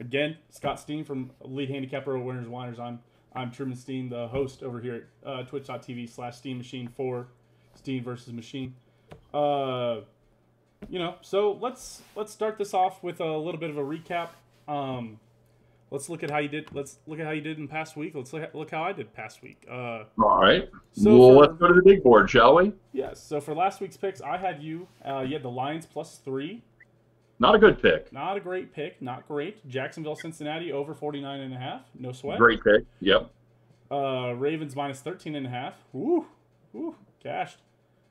again, Scott Steen from Lead Handicapper Winners Winers. I'm I'm Truman Steehn, the host over here at uh, twitch.tv slash Steehn Machine for Steehn versus Machine. Uh, you know, so let's let's start this off with a little bit of a recap. Um, let's look at how you did. Let's look at how you did in past week. Let's look, at, look how I did past week. Uh, All right. So well, for- let's go to the big board, shall we? yes. So for last week's picks, I had you. Uh, you had the Lions plus three. Not a good pick. Not a great pick. Not great. Jacksonville, Cincinnati over 49 and a half. No sweat. Great pick. Yep. Uh, Ravens minus 13 and a half. Woo. Woo. Cashed.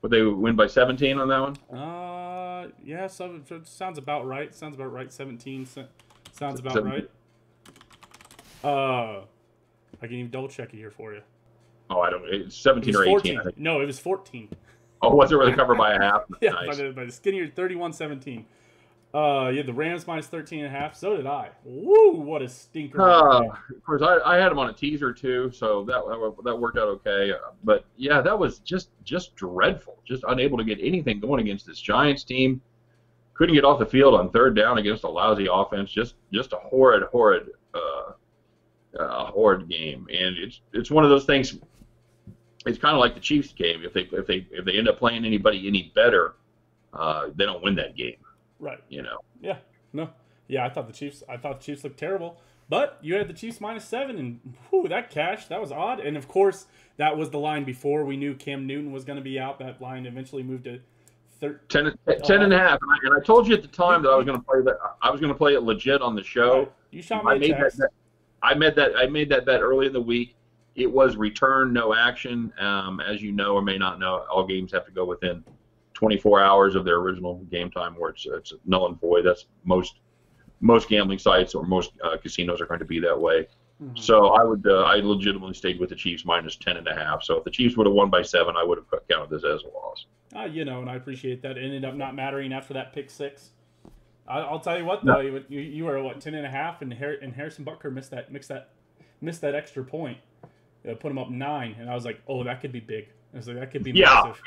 Would they win by 17 on that one? Uh, yeah, so it sounds about right. Sounds about right. 17 so- sounds about Seventeen. right. Uh, I can even double check it here for you. Oh, I don't. It's 17 was or 18. I think. No, it was 14. Oh, was it really covered by a half? Yeah, nice. by, the, by the skinnier 31 17. Uh, yeah, the Rams minus 13 and a half. So did I. Woo, what a stinker. Uh, of course, I, I had him on a teaser too, so that that worked out okay. But yeah, that was just just dreadful. Just unable to get anything going against this Giants team. Couldn't get off the field on third down against a lousy offense. Just just a horrid, horrid, uh, uh, horrid game. And it's it's one of those things. It's kind of like the Chiefs game. If they if they if they end up playing anybody any better, uh, they don't win that game. Right. You know. Yeah. No. Yeah, I thought the Chiefs. I thought the Chiefs looked terrible. But you had the Chiefs minus seven, and whew, that cash that was odd. And of course, that was the line before we knew Cam Newton was going to be out. That line eventually moved to thirteen. 10, 10 and a half. And I, and I told you at the time that I was going to play that. I was going to play it legit on the show. You shot I me a made that, bet- I made that. I made that bet early in the week. It was return, no action. Um, as you know or may not know, all games have to go within 24 hours of their original game time, where it's, it's null and void. That's most most gambling sites or most uh, casinos are going to be that way. Mhm. So I would, uh, I legitimately stayed with the Chiefs minus 10 and a half. So if the Chiefs would have won by seven, I would have counted this as a loss. Ah, you know, and I appreciate that. It ended up not mattering after that pick six. I, I'll tell you what, though, you, you, you were what ten and a half, and, Har- and Harrison Butker missed that missed that missed that extra point, uh, put him up nine, and I was like, oh, that could be big. I was like, that could be Yeah. massive.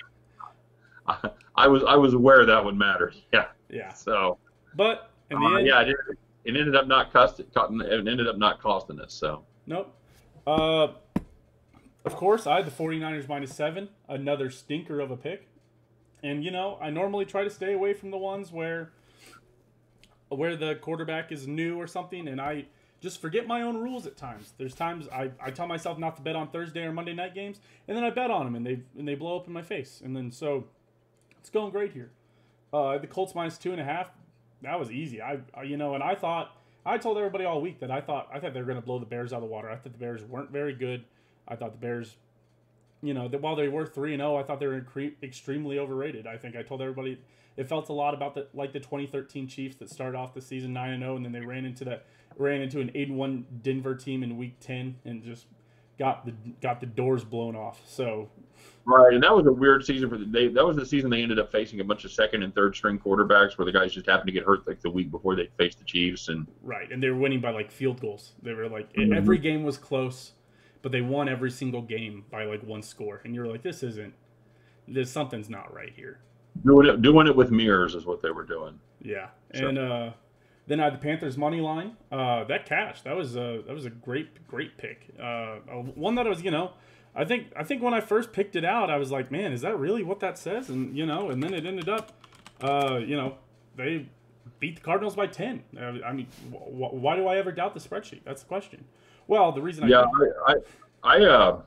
I was, I was aware that would matter. Yeah. Yeah, So but in the uh, end, yeah, it, it ended up not cost, it ended up not costing us. So Nope. Uh, of course, I had the 49ers minus seven, another stinker of a pick. And you know, I normally try to stay away from the ones where where the quarterback is new or something, and I just forget my own rules at times. There's times I, I tell myself not to bet on Thursday or Monday night games, and then I bet on them, and they and they blow up in my face. And then so it's going great here. Uh, the Colts minus two and a half, that was easy. I, you know, and I thought I told everybody all week that I thought I thought they were going to blow the Bears out of the water. I thought the Bears weren't very good. I thought the Bears, you know, that while they were three and zero, I thought they were incre- extremely overrated. I think I told everybody it felt a lot about the like the 2013 Chiefs that started off the season nine and zero, and then they ran into that ran into an eight one Denver team in Week 10 and just got the got the doors blown off. So right, and that was a weird season for the. They, that was the season they ended up facing a bunch of second and third string quarterbacks, where the guys just happened to get hurt like the week before they faced the Chiefs, and Right, and they were winning by like field goals. They were like Mhm. every game was close, but they won every single game by like one score. And you're like, this isn't, this something's not right here. doing it doing it with mirrors is what they were doing. Yeah, Sure. and uh, then I had the Panthers money line. Uh, that cash that was a that was a great great pick. Uh, uh, one that I was you know, I think I think when I first picked it out, I was like, man, is that really what that says? And you know, and then it ended up, uh, you know, they beat the Cardinals by ten. I mean, wh- wh- why do I ever doubt the spreadsheet? That's the question. Well, the reason I Yeah, I, I, I uh,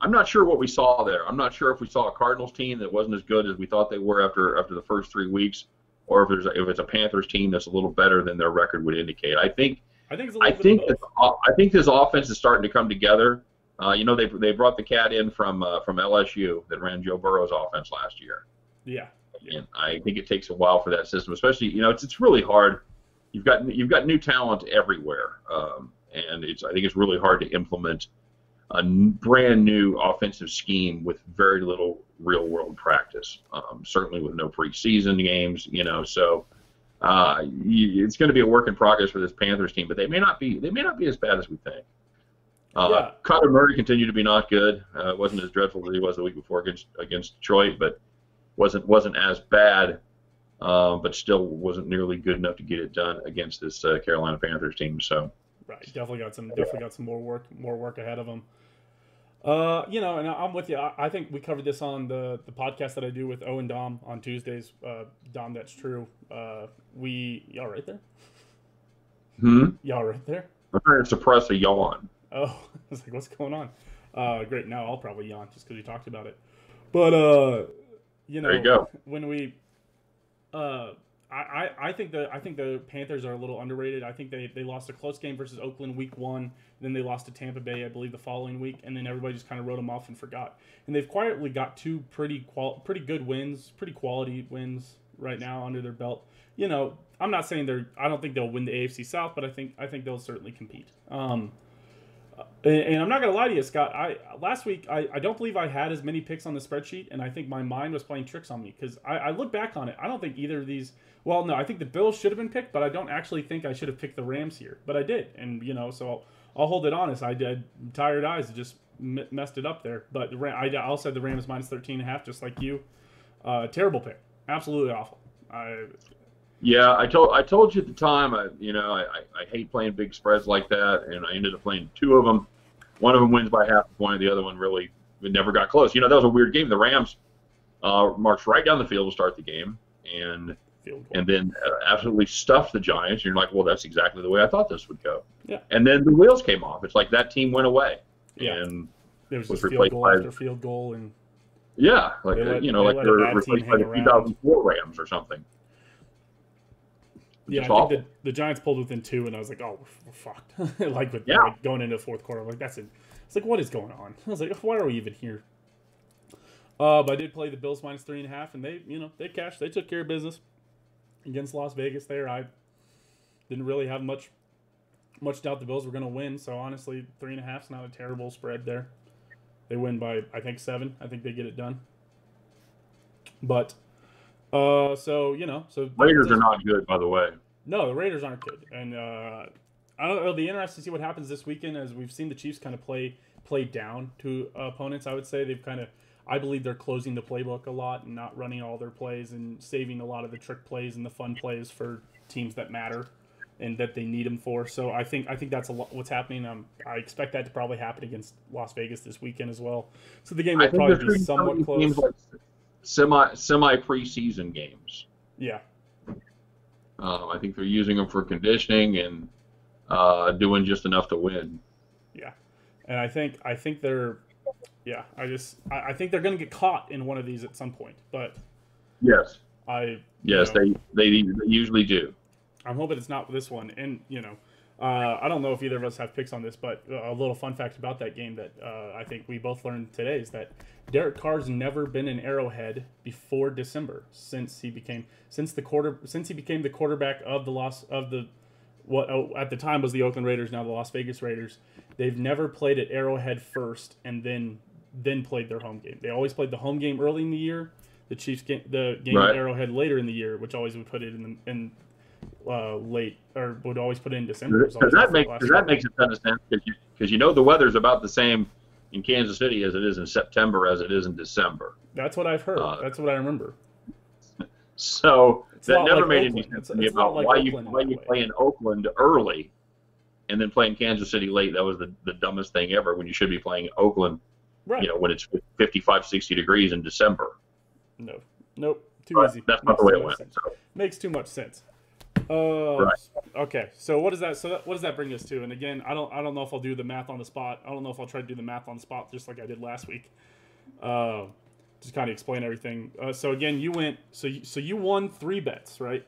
I'm not sure what we saw there. I'm not sure if we saw a Cardinals team that wasn't as good as we thought they were after after the first three weeks, or if there's if it's a Panthers team that's a little better than their record would indicate. I think I think it's a I little bit think both. I think this offense is starting to come together. Uh, you know, they they brought the cat in from uh, from LSU that ran Joe Burrow's offense last year. Yeah, And I think it takes a while for that system, especially you know it's it's really hard. You've got you've got new talent everywhere, um, and it's I think it's really hard to implement a n- brand new offensive scheme with very little real world practice. Um, certainly with no preseason games, you know. So uh, you, it's going to be a work in progress for this Panthers team, but they may not be they may not be as bad as we think. Uh, Yeah. Murray continued to be not good. Uh, wasn't as dreadful as he was the week before against against Detroit, but wasn't wasn't as bad uh, but still wasn't nearly good enough to get it done against this uh, Carolina Panthers team. So right, definitely got some definitely got some more work more work ahead of them. Uh, you know, and I'm with you. I, I, think we covered this on the the podcast that I do with Owen Dahm on Tuesdays. Uh, Dahm, that's true. Uh, we y'all right there? Hmm. Y'all right there? I'm trying to suppress a yawn. Oh, I was like, what's going on? Uh, great. Now I'll probably yawn just because we talked about it. But uh, you know, you go. when we, uh, I, I think the I think the Panthers are a little underrated. I think they, they lost a close game versus Oakland week one. Then they lost to Tampa Bay, I believe, the following week, and then everybody just kind of wrote them off and forgot. And they've quietly got two pretty qual pretty good wins, pretty quality wins right now under their belt. You know, I'm not saying they're. I don't think they'll win the AFC South, but I think I think they'll certainly compete. Um, and I'm not gonna lie to you, Scott. I last week I, I don't believe I had as many picks on the spreadsheet, and I think my mind was playing tricks on me because I, I look back on it. I don't think either of these. Well, no, I think the Bills should have been picked, but I don't actually think I should have picked the Rams here. But I did, and you know, so I'll, I'll hold it honest. I did tired eyes just m- messed it up there. But the Ram, I also had the Rams minus 13 and a half, just like you. Uh, terrible pick, absolutely awful. I yeah, I told I told you at the time. I you know I, I hate playing big spreads like that, and I ended up playing two of them. One of them wins by half a point. The other one really never got close. You know that was a weird game. The Rams uh, marched right down the field to start the game, and and then uh, absolutely stuffed the Giants. You're like, well, that's exactly the way I thought this would go. Yeah. And then the wheels came off. It's like that team went away. Yeah. And there was, was field goal by, after field goal, and yeah, like let, you know, like they're replaced by the 2004 Rams or something. Yeah, I think the, the Giants pulled within two, and I was like, "Oh, we're, fucked!" like with yeah. like, going into the fourth quarter, like that's it. It's like, what is going on? I was like, why are we even here? Uh, but I did play the Bills minus three and a half, and they, you know, they cashed. They took care of business against Las Vegas. There, I didn't really have much much doubt the Bills were going to win. So honestly, three and a half is not a terrible spread there. They win by I think seven. I think they get it done. But uh, so you know, so Raiders are not good, by the way. No, the Raiders aren't good, and uh, I don't. It'll be interesting to see what happens this weekend, as we've seen the Chiefs kind of play play down to opponents. I would say they've kind of. I believe they're closing the playbook a lot and not running all their plays and saving a lot of the trick plays and the fun plays for teams that matter and that they need them for. So I think I think that's a lot what's happening. Um, I expect that to probably happen against Las Vegas this weekend as well. So the game will probably be somewhat close. Like semi semi preseason games. Yeah. Um, I think they're using them for conditioning and uh, doing just enough to win. Yeah, and I think I think they're, yeah, I just I, I think they're going to get caught in one of these at some point. But yes, I yes know, they, they they usually do. I'm hoping it's not this one, and you know, uh, I don't know if either of us have picks on this, but a little fun fact about that game that uh, I think we both learned today is that Derek Carr's never been an Arrowhead before December since he became since the quarter since he became the quarterback of the loss of the what oh, at the time was the Oakland Raiders, now the Las Vegas Raiders. They've never played at Arrowhead first and then then played their home game. They always played the home game early in the year, the Chiefs game, the game right. at Arrowhead later in the year, which always would put it in the, in uh, late or would always put it in December. Does that make does that makes a ton of sense because you because you know the weather's about the same in Kansas City as it is in September as it is in December. That's what I've heard. Uh, That's what I remember. So it's that never like made Oakland. any sense it's, to me about like why Oakland you why you play in Oakland early and then playing Kansas City late. That was the, the dumbest thing ever when you should be playing Oakland, right. you know, when it's 55, 60 degrees in December. No, nope, too but easy. That's not the way it went. So. Makes too much sense. Uh, right. Okay. So what does that? So that, what does that bring us to? And again, I don't. I don't know if I'll do the math on the spot. I don't know if I'll try to do the math on the spot just like I did last week. Uh, just kind of explain everything. Uh, so again, you went. So you, so you won three bets, right?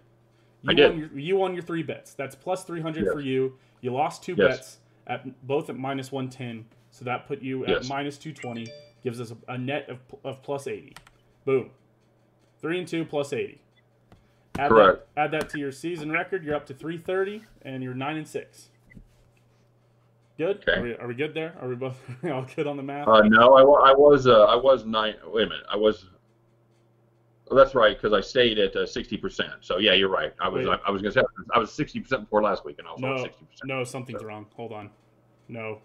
You I did. Won your, you won your three bets. That's plus three hundred yes. for you. You lost two yes. bets at both at minus one ten. So that put you at yes. minus two twenty. Gives us a, a net of, of plus eighty. Boom. Three and two plus eighty. Add Correct. That, add that to your season record. You're up to 330, and you're nine and six. Good. Okay. Are we, are we good there? Are we both all good on the math? Uh, no, I, I was uh, I was nine. Wait a minute. I was. Well, that's right because I stayed at uh, sixty uh, percent. So yeah, you're right. I was I, I, was gonna say I was sixty percent before last week, and I was no, sixty percent. No, something's so. wrong. Hold on. No,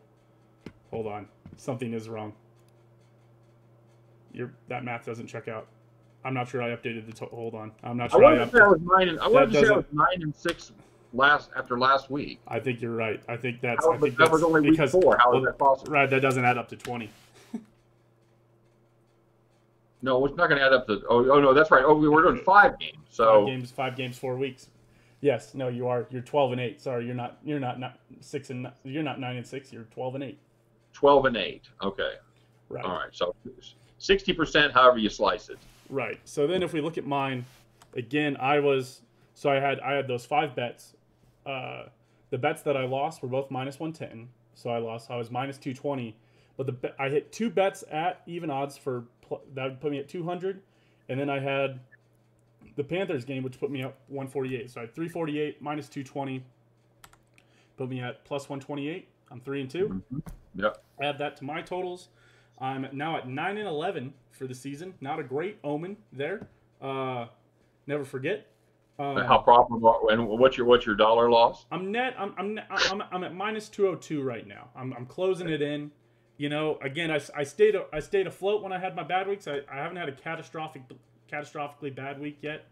hold on. Something is wrong. Your that math doesn't check out. I'm not sure I updated the. To- hold on, I'm not sure. I, wanted to say I was nine. And, I wanted to say I was nine and six last after last week. I think you're right. I think that's. How, I think that was only week because, four. How is well, that possible? Right, that doesn't add up to 20. No, it's not going to add up to. Oh, oh no, that's right. Oh, we were doing five games. So Five games, five games, four weeks. Yes, no, you are. You're 12 and eight. Sorry, you're not. You're not, not six and. You're not nine and six. You're 12 and eight. twelve and eight. Okay. Right. All right. So sixty percent, however you slice it. Right. So then, if we look at mine, again, I was so I had I had those five bets. Uh, the bets that I lost were both minus one ten. So I lost. I was minus two twenty. But the I hit two bets at even odds for that would put me at two hundred, and then I had the Panthers game, which put me up one forty eight. So I had three forty eight minus two twenty. Put me at plus one twenty eight. I'm three and 2 Yep. add that to my totals. I'm now at nine and eleven for the season. Not a great omen there. Uh, never forget. Um, How profitable and what's your what's your dollar loss? I'm net. I'm I'm I'm, I'm at minus two hundred two right now. I'm, I'm closing it in. You know, again, I, I stayed I stayed afloat when I had my bad weeks. I, I haven't had a catastrophic catastrophically bad week yet.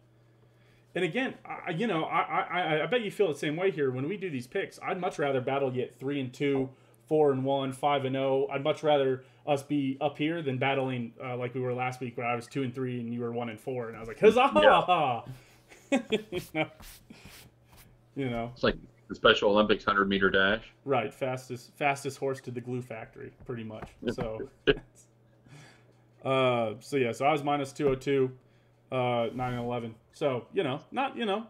And again, I, you know, I, I I bet you feel the same way here. When we do these picks, I'd much rather battle yet three and two, four and one, five and zero. I'd much rather us be up here than battling uh, like we were last week, where I was two and three and you were one and four, and I was like, huzzah! you know, you know, It's like the Special Olympics hundred meter dash. right? Fastest fastest horse to the glue factory, pretty much. So, uh, so yeah, so I was minus two hundred two, uh, nine and eleven. So you know, not you know,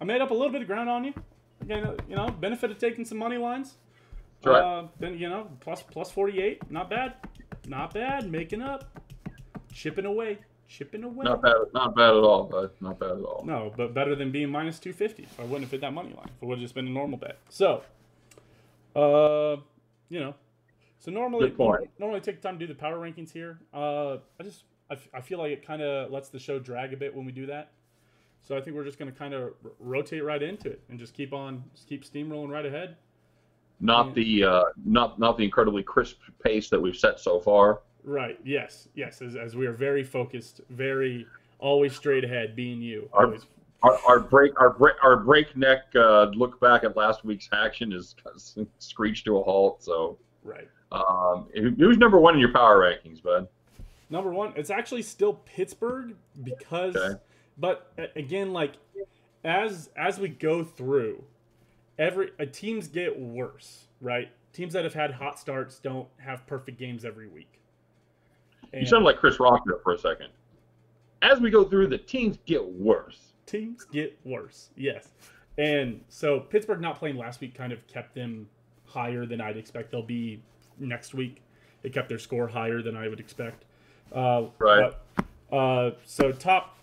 I made up a little bit of ground on you. Again, you know, benefit of taking some money lines. Right. Uh, then you know, plus plus forty eight, not bad, not bad. Making up, chipping away, chipping away. Not bad. Not bad at all. Bud. Not bad at all. No, but better than being minus 250. I wouldn't have hit that money line. If it would have just been a normal bet. So, uh, you know, so normally, normally take time to do the power rankings here. Uh, I just, I, f- I feel like it kind of lets the show drag a bit when we do that. So I think we're just going to kind of r- rotate right into it and just keep on, just keep steamrolling right ahead. Not the uh, not not the incredibly crisp pace that we've set so far. Right. Yes. Yes. As, as we are very focused, very always straight ahead, being you. Our-. Our, our break our break our breakneck uh, look back at last week's action is screeched to a halt. So, Right. um, who's number one in your power rankings, bud? Number one, it's actually still Pittsburgh because, Okay. but again, like as as we go through, every uh, teams get worse, right? Teams that have had hot starts don't have perfect games every week. You sound like Chris Rock there for a second. As we go through, the teams get worse. teams get worse. Yes, and so Pittsburgh not playing last week kind of kept them higher than I'd expect they'll be next week. It kept their score higher than I would expect. Uh, Right. But, uh, so top,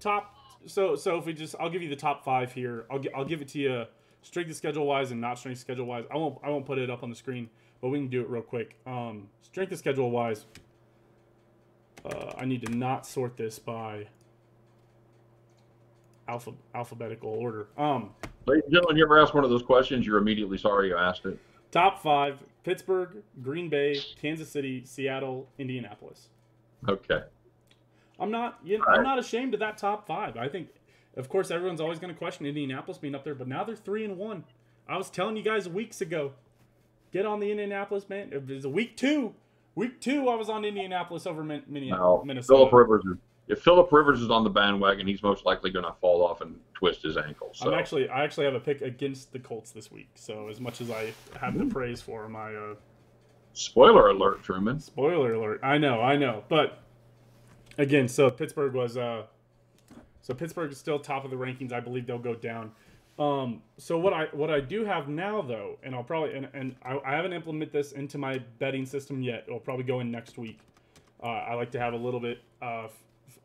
top. So so if we just, I'll give you the top five here. I'll I'll give it to you strength of schedule wise and not strength schedule wise. I won't I won't put it up on the screen, but we can do it real quick. Um, strength of schedule wise. Uh, I need to not sort this by alpha alphabetical order. Um, Ladies and gentlemen, you ever ask one of those questions? You're immediately sorry you asked it. top five: Pittsburgh, Green Bay, Kansas City, Seattle, Indianapolis. Okay. I'm not. You know, I'm not ashamed of that top five. I think, of course, everyone's always going to question Indianapolis being up there, but now they're three and one. I was telling you guys weeks ago, get on the Indianapolis man. It was a week two. Week two, I was on Indianapolis over Min- Minne- Now, Minnesota. Philip Rivers. Is, if Philip Rivers is on the bandwagon, he's most likely going to fall off and twist his ankle. So I'm actually, I actually have a pick against the Colts this week. So as much as I have the praise for them, I uh, spoiler alert, Truman. Spoiler alert. I know, I know. But again, so Pittsburgh was uh so Pittsburgh is still top of the rankings. I believe they'll go down. Um so what I what I do have now though, and I'll probably and, and I, I haven't implemented this into my betting system yet. It'll probably go in next week. Uh, I like to have a little bit uh,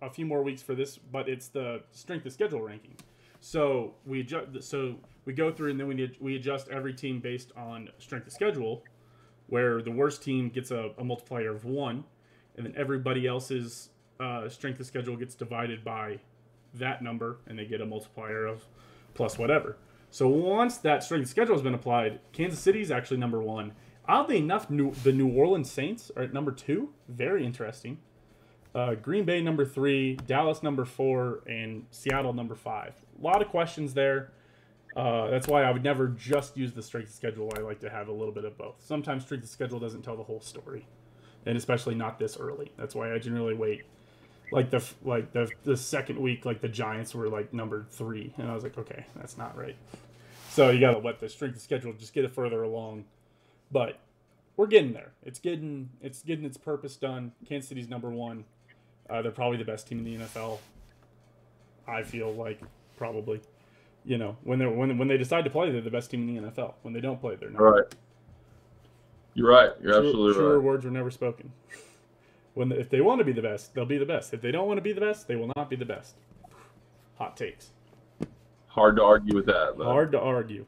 a few more weeks for this, but it's the strength of schedule ranking. So we adjust, so we go through and then we we adjust every team based on strength of schedule, where the worst team gets a, a multiplier of one, and then everybody else's uh, strength of schedule gets divided by that number, and they get a multiplier of plus whatever. So once that strength schedule has been applied, Kansas City is actually number one. Oddly enough, New, the New Orleans Saints are at number two. Very interesting. uh, Green Bay number three, Dallas number four, and Seattle number five. A lot of questions there. Uh, that's why I would never just use the strength schedule. I like to have a little bit of both. Sometimes strength schedule doesn't tell the whole story, and especially not this early. That's why I generally wait. Like the like the the second week, like the Giants were like number three, and I was like, okay, that's not right. So you got to let the strength of schedule just get it further along, but we're getting there. It's getting it's getting its purpose done. Kansas City's number one. Uh, they're probably the best team in the NFL. I feel like probably you know, when they when when they decide to play, they're the best team in the NFL. When they don't play, they're not. Right. You're right. You're True, absolutely truer right. words were never spoken. When if they want to be the best, they'll be the best. If they don't want to be the best, they will not be the best. Hot takes. Hard to argue with that. Hard to argue.